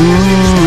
Ooh,